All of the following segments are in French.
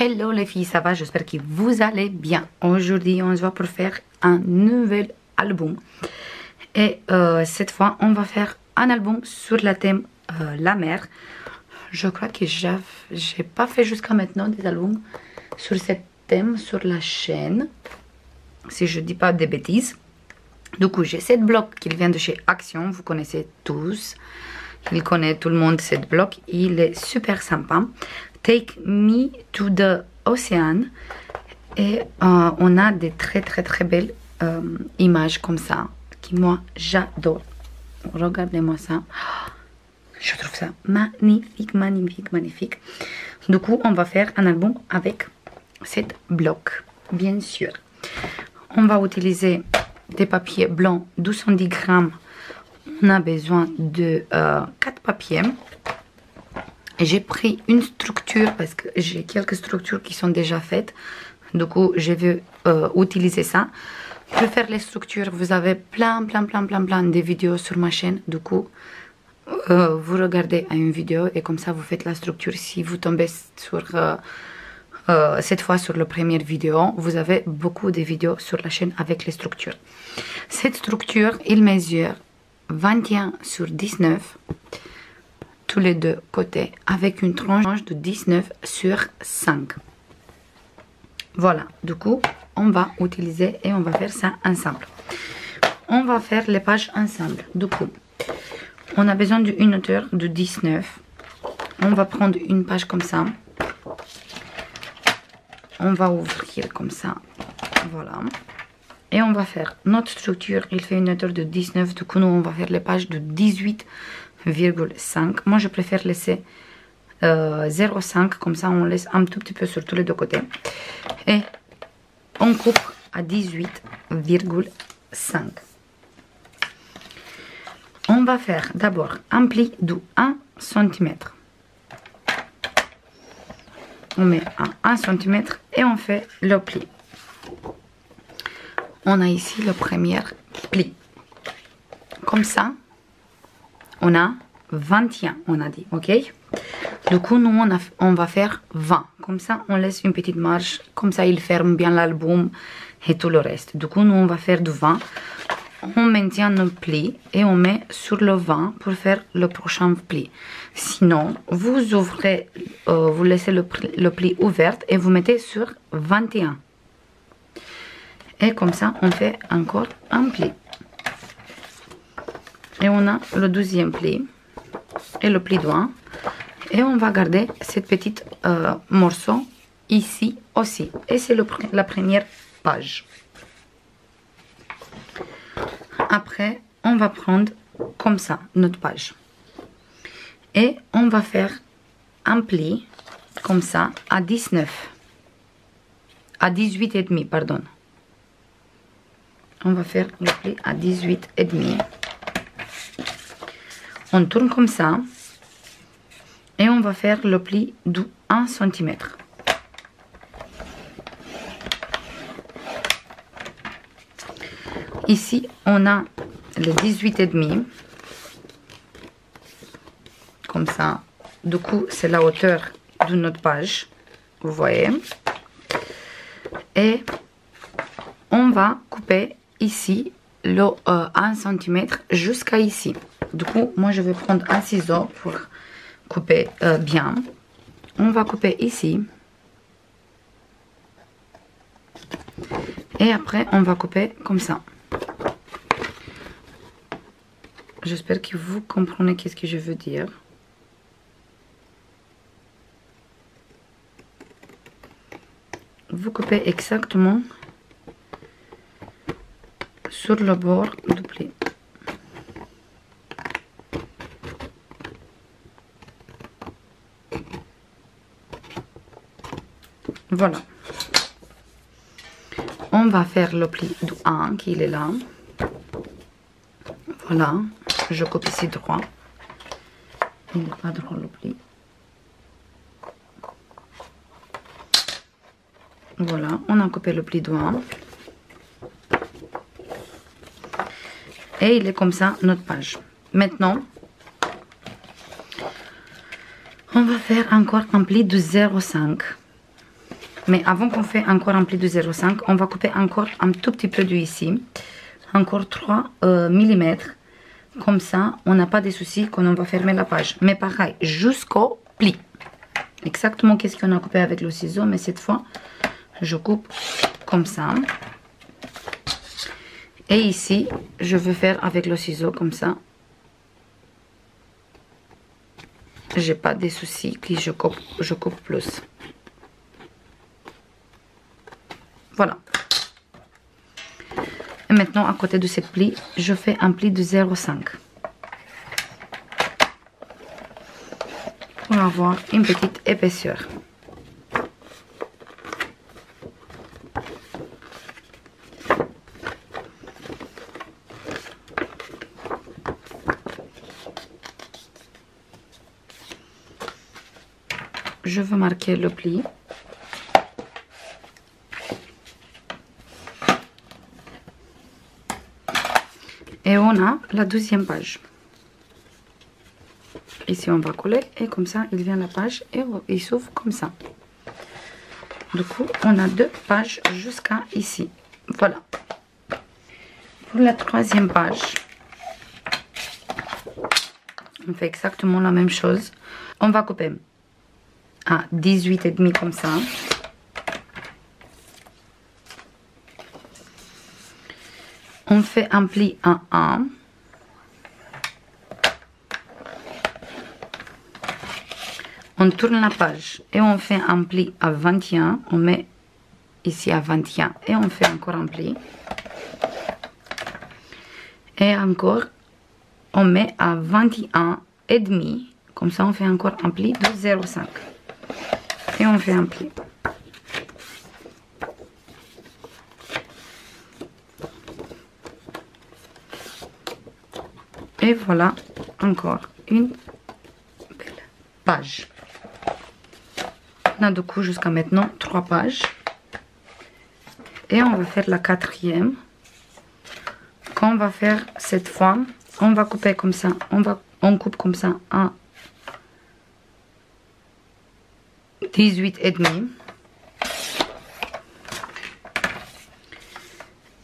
Hello les filles, ça va? J'espère que vous allez bien. Aujourd'hui, on se voit pour faire un nouvel album. Et euh, cette fois, on va faire un album sur le thème euh, la mer. Je crois que j'ai pas fait jusqu'à maintenant des albums sur ce thème sur la chaîne. Si je dis pas des bêtises. Du coup, j'ai cette bloc qui vient de chez Action. Vous connaissez tous. Il connaît tout le monde cette bloc. Il est super sympa. Take Me to the Ocean. Et euh, on a des très très très belles euh, images comme ça, qui moi j'adore. Regardez-moi ça. Je trouve ça magnifique, magnifique, magnifique. Du coup, on va faire un album avec cette bloc, bien sûr. On va utiliser des papiers blancs 210 grammes. On a besoin de euh, 4 papiers. J'ai pris une structure parce que j'ai quelques structures qui sont déjà faites. Du coup, je vais euh, utiliser ça. Pour faire les structures, vous avez plein, plein, plein, plein, plein de vidéos sur ma chaîne. Du coup, euh, vous regardez à une vidéo et comme ça, vous faites la structure. Si vous tombez sur... Euh, cette fois sur la première vidéo, vous avez beaucoup de vidéos sur la chaîne avec les structures. Cette structure, il mesure 21 sur 19 les deux côtés avec une tranche de 19 sur 5. Voilà, du coup, on va utiliser et on va faire ça ensemble. On va faire les pages ensemble. Du coup, on a besoin d'une hauteur de 19. On va prendre une page comme ça. On va ouvrir comme ça. Voilà. Et on va faire notre structure. Il fait une hauteur de 19. Du coup, nous, on va faire les pages de 18 0,5. Moi, je préfère laisser euh, 0,5. Comme ça, on laisse un tout petit peu sur tous les deux côtés. Et on coupe à 18,5. On va faire d'abord un pli de 1 cm. On met un 1 cm et on fait le pli. On a ici le premier pli. Comme ça, on a 21, on a dit, ok? Du coup, nous, on, a, on, va faire 20. Comme ça, on laisse une petite marge. Comme ça, il ferme bien l'album et tout le reste. Du coup, nous, on va faire du 20. On maintient nos plis et on met sur le 20 pour faire le prochain pli. Sinon, vous ouvrez, euh, vous laissez le, le pli ouvert et vous mettez sur 21. Et comme ça, on fait encore un pli. Et on a le deuxième pli et le pli droit. Et on va garder cette petite euh, morceau ici aussi. Et c'est la première page. Après, on va prendre comme ça notre page. Et on va faire un pli comme ça à 19. À 18 et demi, pardon. On va faire le pli à 18 et demi. On tourne comme ça. Et on va faire le pli de 1 cm. Ici, on a le 18 et demi. Comme ça. Du coup, c'est la hauteur de notre page. Vous voyez. Et on va couper ici le 1 cm jusqu'à ici. Du coup, moi, je vais prendre un ciseau pour couper euh, bien. On va couper ici. Et après, on va couper comme ça. J'espère que vous comprenez qu'est-ce que je veux dire. Vous coupez exactement sur le bord du pli. Voilà. On va faire le pli du 1 qui est là. Voilà. Je coupe ici droit. Il n'est pas droit le pli. Voilà. On a coupé le pli du 1. Et il est comme ça notre page. Maintenant, on va faire encore un pli de 0,5. Mais avant qu'on fait encore un pli de 0,5, on va couper encore un tout petit peu de ici. Encore 3 mm. Comme ça, on n'a pas de soucis quand on va fermer la page. Mais pareil, jusqu'au pli. Exactement qu'est-ce qu'on a coupé avec le ciseau, mais cette fois, je coupe comme ça. Et ici, je veux faire avec le ciseau comme ça. J'ai pas de soucis que je coupe, je coupe plus. Voilà. Et maintenant, à côté de cette pli, je fais un pli de 0,5. Pour avoir une petite épaisseur. Je veux marquer le pli. Et on a la deuxième page. Ici, on va coller et comme ça, il vient la page et il s'ouvre comme ça. Du coup, on a deux pages jusqu'à ici. Voilà. Pour la troisième page, on fait exactement la même chose. On va couper à 18 et demi comme ça. Fait un pli à 1. On tourne la page et on fait un pli à 21. On met ici à 21 et on fait encore un pli. Et encore, on met à 21 et demi. Comme ça, on fait encore un pli de 0,5 et on fait un pli. Voilà encore une belle page. On a du coup jusqu'à maintenant trois pages. Et on va faire la quatrième. Qu'on va faire cette fois, on va couper comme ça. On, va, on coupe comme ça un 18 et demi.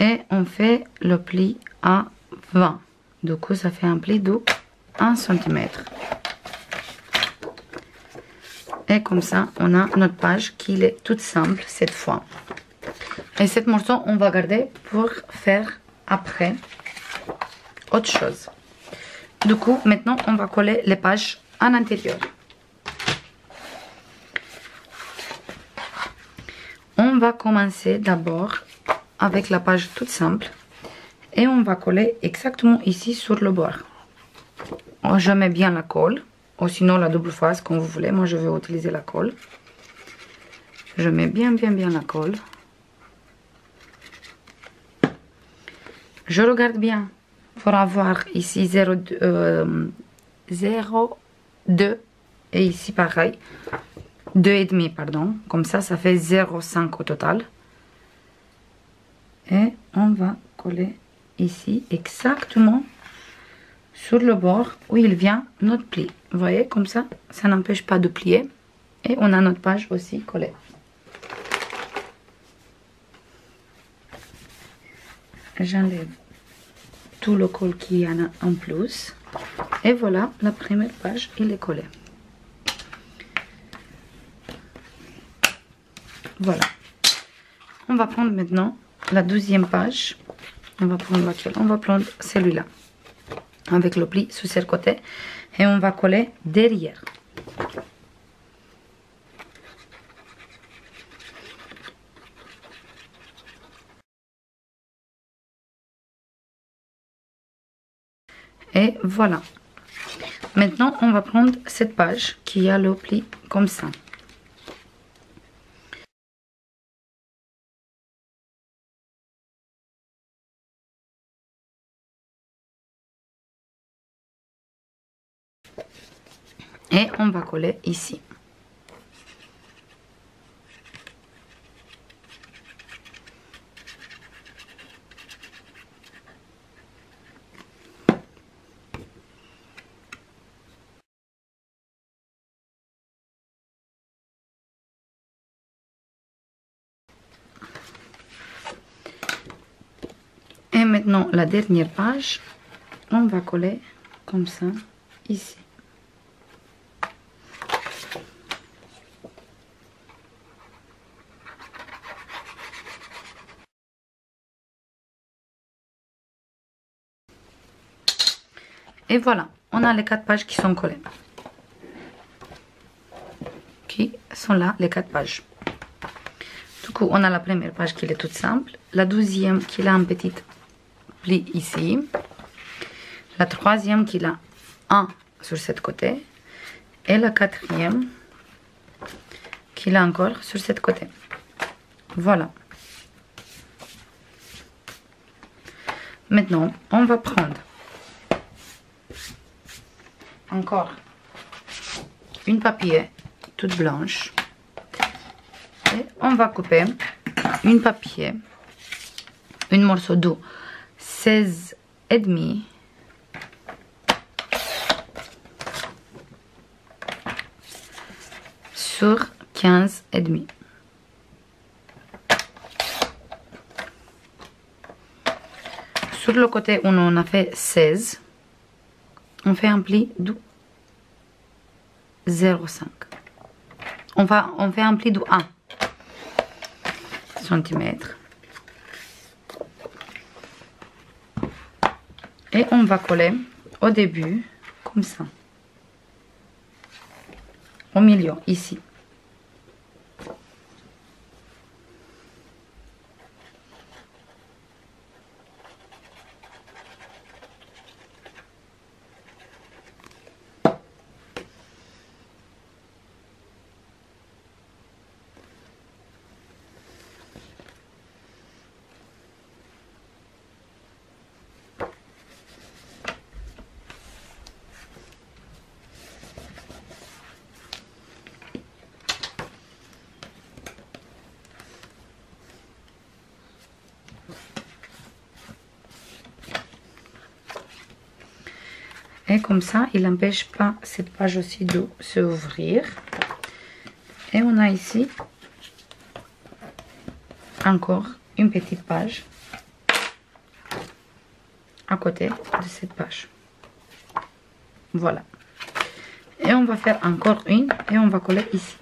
Et on fait le pli à 20. Du coup, ça fait un pli de 1 cm. Et comme ça, on a notre page qui est toute simple cette fois. Et cette morceau, on va garder pour faire après autre chose. Du coup, maintenant, on va coller les pages en intérieur. On va commencer d'abord avec la page toute simple et on va coller exactement ici sur le bord. Je mets bien la colle ou sinon la double face comme vous voulez. Moi je vais utiliser la colle. Je mets bien bien bien la colle. Je regarde bien pour avoir ici 0,2 euh, et ici pareil 2,5 pardon. Comme ça, ça fait 0,5 au total. Et on va coller ici exactement sur le bord où il vient notre pli. Vous voyez, comme ça, ça n'empêche pas de plier. Et on a notre page aussi collée. J'enlève tout le col qu'il y en a en plus. Et voilà, la première page, il est collé. Voilà. On va prendre maintenant la deuxième page. On va prendre celui-là. Avec le pli sur ce côté. Et on va coller derrière. Et voilà. Maintenant, on va prendre cette page qui a le pli comme ça. et on va coller ici. Et maintenant la dernière page, on va coller comme ça ici. Et voilà, on a les quatre pages qui sont collées. Qui sont là, les quatre pages. Du coup, on a la première page qui est toute simple. La deuxième qui a un petit pli ici. La troisième qui a un sur ce côté. Et la quatrième qui a encore sur ce côté. Voilà. Maintenant, on va prendre encore. Une papier toute blanche. Et on va couper une papier une morceau de 16 et demi. Sur 15 et demi. Sur le côté on a fait 16 on fait un pli de 0,5 on, va, on fait un pli de 1 cm et on va coller au début comme ça. Au milieu ici Et comme ça, il n'empêche pas cette page aussi de s'ouvrir. Et on a ici encore une petite page à côté de cette page. Voilà. Et on va faire encore une et on va coller ici.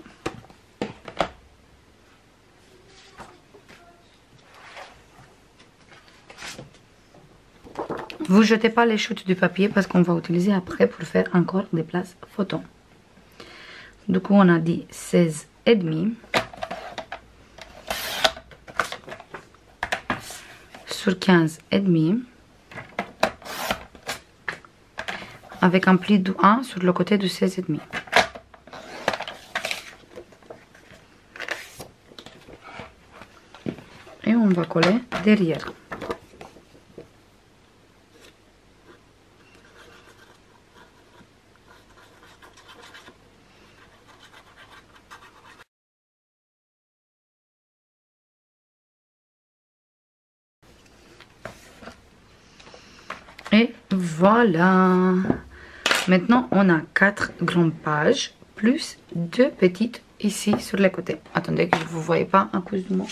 Vous jetez pas les chutes du papier parce qu'on va utiliser après pour faire encore des places photos. Du coup, on a dit 16 et demi. Sur 15 et demi. Avec un pli de 1 sur le côté de 16 et demi. Et on va coller derrière. Et voilà. Maintenant, on a quatre grandes pages plus deux petites ici sur les côtés. Attendez que je ne vous voyais pas à cause de mon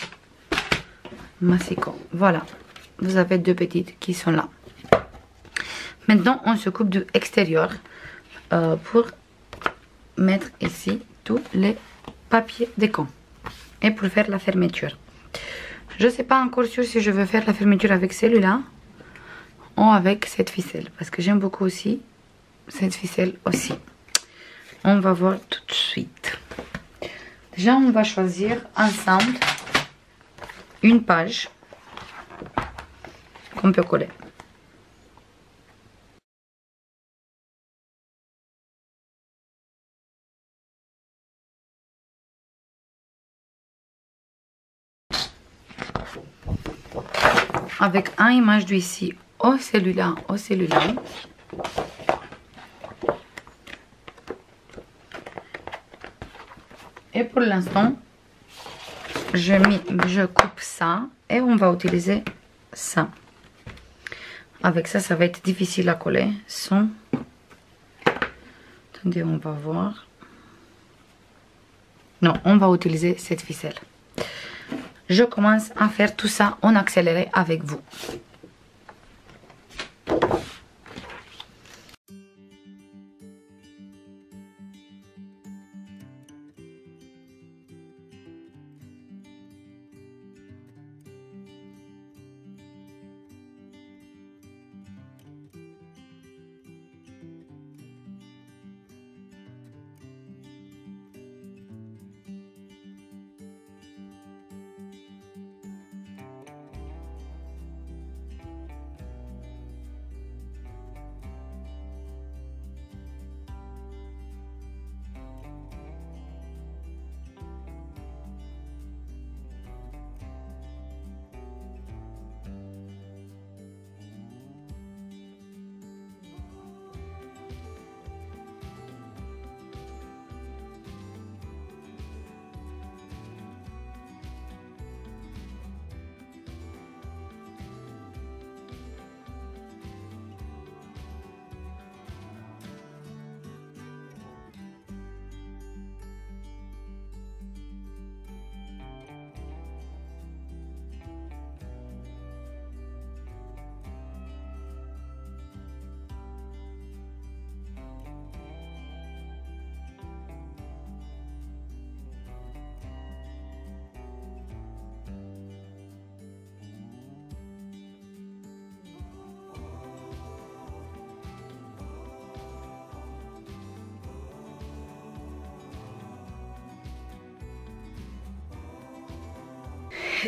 massicot. Voilà. Vous avez deux petites qui sont là. Maintenant, on se coupe du extérieur euh, pour mettre ici tous les papiers camps et pour faire la fermeture. Je ne sais pas encore sûr si je veux faire la fermeture avec celui-là avec cette ficelle parce que j'aime beaucoup aussi cette ficelle aussi. On va voir tout de suite. Déjà, on va choisir ensemble une page qu'on peut coller. Avec un image d'ici au celui-là, au celui-là. Et pour l'instant, je, je coupe ça et on va utiliser ça. Avec ça, ça va être difficile à coller sans... Attendez, on va voir. Non, on va utiliser cette ficelle. Je commence à faire tout ça en accéléré avec vous.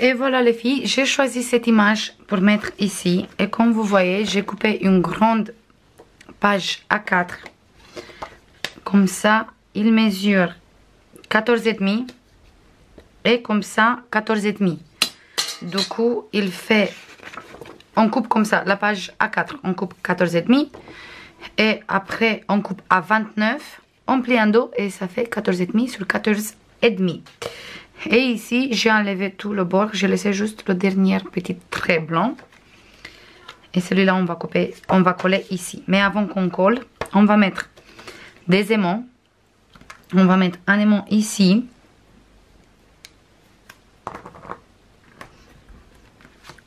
Et voilà les filles, j'ai choisi cette image pour mettre ici. Et comme vous voyez, j'ai coupé une grande page A4. Comme ça, il mesure 14,5 et comme ça 14,5. Du coup, il fait, on coupe comme ça la page A4, on coupe 14,5 et après on coupe à 29, on plie en dos et ça fait 14,5 sur 14,5. Et ici, j'ai enlevé tout le bord, j'ai laissé juste le dernier petit trait blanc. Et celui-là, on va on va coller ici. Mais avant qu'on colle, on va mettre des aimants. On va mettre un aimant ici.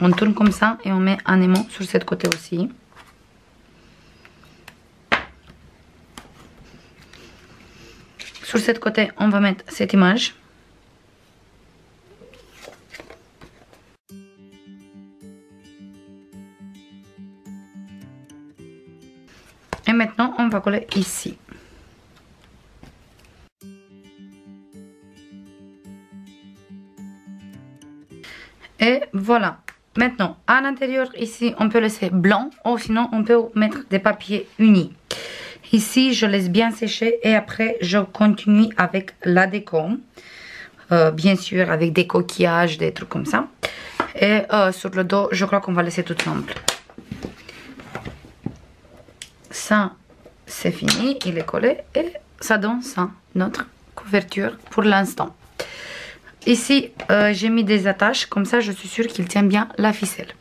On tourne comme ça et on met un aimant sur cette côté aussi. Sur cette côté, on va mettre cette image. Va coller ici. Et voilà. Maintenant, à l'intérieur, ici, on peut laisser blanc ou sinon, on peut mettre des papiers unis. Ici, je laisse bien sécher et après, je continue avec la déco. Euh, bien sûr, avec des coquillages, des trucs comme ça. Et euh, sur le dos, je crois qu'on va laisser tout simple ça c'est fini, il est collé et ça donne ça, notre couverture pour l'instant. Ici, euh, j'ai mis des attaches, comme ça je suis sûre qu'il tient bien la ficelle.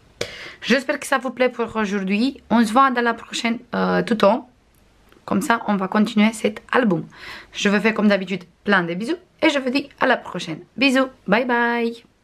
J'espère que ça vous plaît pour aujourd'hui. On se voit dans la prochaine euh, tuto. Comme ça, on va continuer cet album. Je vous fais comme d'habitude plein de bisous et je vous dis à la prochaine. Bisous, bye bye